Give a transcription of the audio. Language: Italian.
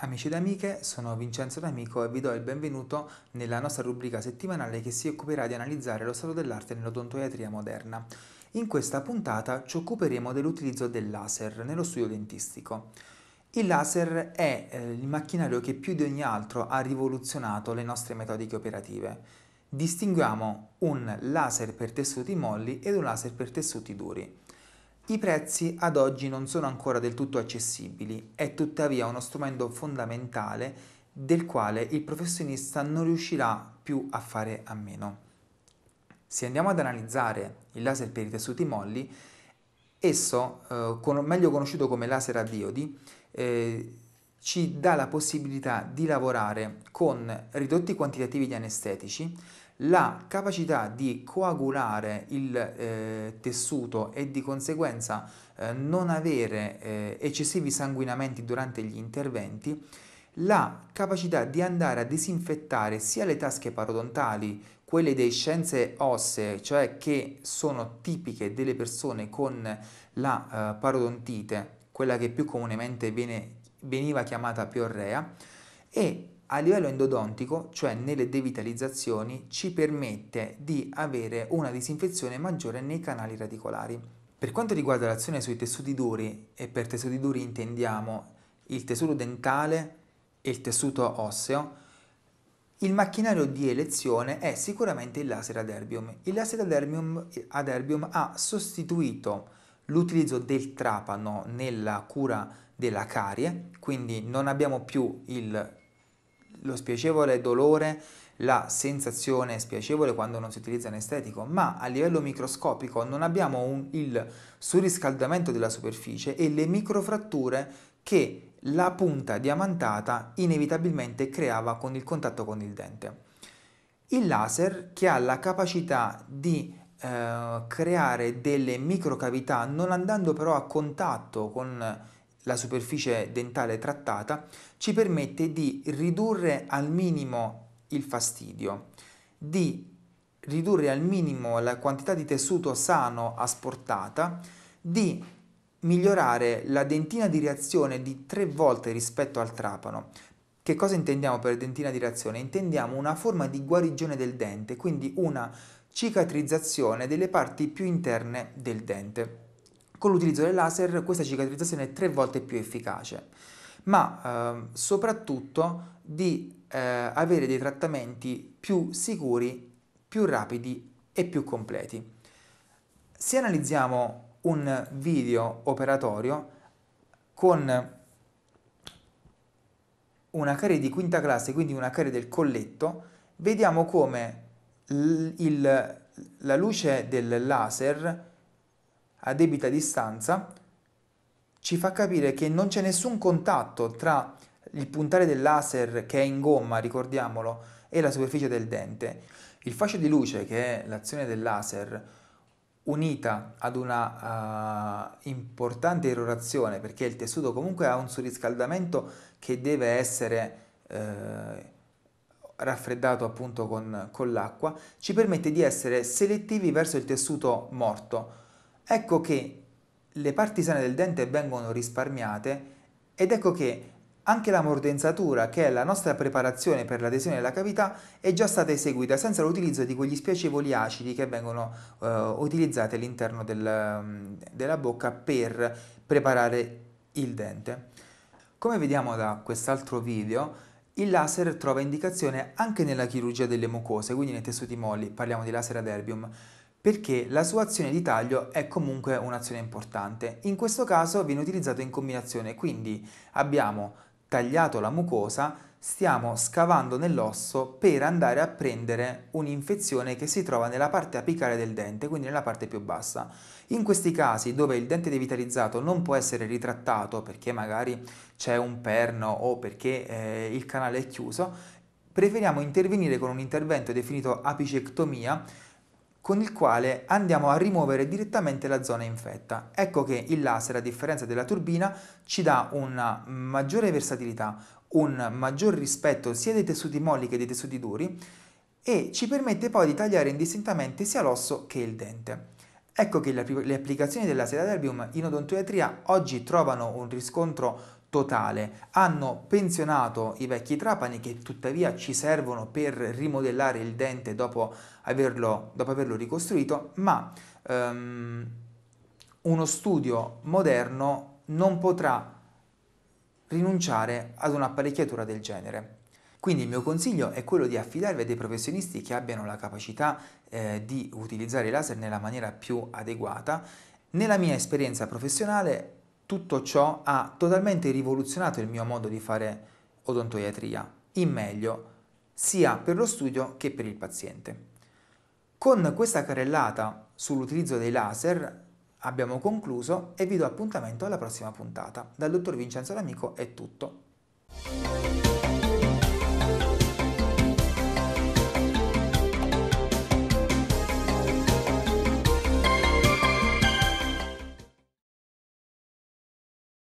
Amici ed amiche, sono Vincenzo D'Amico e vi do il benvenuto nella nostra rubrica settimanale che si occuperà di analizzare lo stato dell'arte nell'odontoiatria moderna. In questa puntata ci occuperemo dell'utilizzo del laser nello studio dentistico. Il laser è eh, il macchinario che più di ogni altro ha rivoluzionato le nostre metodiche operative. Distinguiamo un laser per tessuti molli ed un laser per tessuti duri. I prezzi ad oggi non sono ancora del tutto accessibili, è tuttavia uno strumento fondamentale del quale il professionista non riuscirà più a fare a meno. Se andiamo ad analizzare il laser per i tessuti molli, esso, eh, con, meglio conosciuto come laser a diodi, eh, ci dà la possibilità di lavorare con ridotti quantitativi di anestetici, la capacità di coagulare il eh, tessuto e di conseguenza eh, non avere eh, eccessivi sanguinamenti durante gli interventi, la capacità di andare a disinfettare sia le tasche parodontali, quelle dei scienze ossee, cioè che sono tipiche delle persone con la uh, parodontite, quella che più comunemente viene, veniva chiamata piorrea, e a livello endodontico, cioè nelle devitalizzazioni, ci permette di avere una disinfezione maggiore nei canali radicolari. Per quanto riguarda l'azione sui tessuti duri, e per tessuti duri intendiamo il tessuto dentale e il tessuto osseo, il macchinario di elezione è sicuramente il laser ad erbium. Il laser ad erbium, ad erbium ha sostituito l'utilizzo del trapano nella cura della carie, quindi non abbiamo più il lo spiacevole dolore, la sensazione spiacevole quando non si utilizza anestetico, ma a livello microscopico non abbiamo un, il surriscaldamento della superficie e le microfratture che la punta diamantata inevitabilmente creava con il contatto con il dente. Il laser che ha la capacità di eh, creare delle microcavità non andando però a contatto con la superficie dentale trattata, ci permette di ridurre al minimo il fastidio, di ridurre al minimo la quantità di tessuto sano asportata, di migliorare la dentina di reazione di tre volte rispetto al trapano. Che cosa intendiamo per dentina di reazione? Intendiamo una forma di guarigione del dente, quindi una cicatrizzazione delle parti più interne del dente. Con l'utilizzo del laser questa cicatrizzazione è tre volte più efficace, ma eh, soprattutto di eh, avere dei trattamenti più sicuri, più rapidi e più completi. Se analizziamo un video operatorio con una carie di quinta classe, quindi una carie del colletto, vediamo come il, la luce del laser a debita distanza ci fa capire che non c'è nessun contatto tra il puntale del laser che è in gomma, ricordiamolo, e la superficie del dente. Il fascio di luce, che è l'azione del laser, unita ad una uh, importante irrorazione, perché il tessuto comunque ha un surriscaldamento che deve essere eh, raffreddato appunto con, con l'acqua, ci permette di essere selettivi verso il tessuto morto ecco che le parti sane del dente vengono risparmiate ed ecco che anche la mordenzatura, che è la nostra preparazione per l'adesione della cavità, è già stata eseguita senza l'utilizzo di quegli spiacevoli acidi che vengono uh, utilizzati all'interno del, um, della bocca per preparare il dente. Come vediamo da quest'altro video, il laser trova indicazione anche nella chirurgia delle mucose, quindi nei tessuti molli, parliamo di laser ad erbium perché la sua azione di taglio è comunque un'azione importante. In questo caso viene utilizzato in combinazione, quindi abbiamo tagliato la mucosa, stiamo scavando nell'osso per andare a prendere un'infezione che si trova nella parte apicale del dente, quindi nella parte più bassa. In questi casi dove il dente devitalizzato non può essere ritrattato perché magari c'è un perno o perché eh, il canale è chiuso, preferiamo intervenire con un intervento definito apicectomia con il quale andiamo a rimuovere direttamente la zona infetta. Ecco che il laser, a differenza della turbina, ci dà una maggiore versatilità, un maggior rispetto sia dei tessuti molli che dei tessuti duri e ci permette poi di tagliare indistintamente sia l'osso che il dente. Ecco che le applicazioni del laser ad erbium in odontoiatria oggi trovano un riscontro totale. Hanno pensionato i vecchi trapani che tuttavia ci servono per rimodellare il dente dopo averlo, dopo averlo ricostruito, ma um, uno studio moderno non potrà rinunciare ad un'apparecchiatura del genere. Quindi il mio consiglio è quello di affidarvi a dei professionisti che abbiano la capacità eh, di utilizzare i laser nella maniera più adeguata. Nella mia esperienza professionale tutto ciò ha totalmente rivoluzionato il mio modo di fare odontoiatria, in meglio, sia per lo studio che per il paziente. Con questa carrellata sull'utilizzo dei laser abbiamo concluso e vi do appuntamento alla prossima puntata. Dal dottor Vincenzo D'Amico è tutto.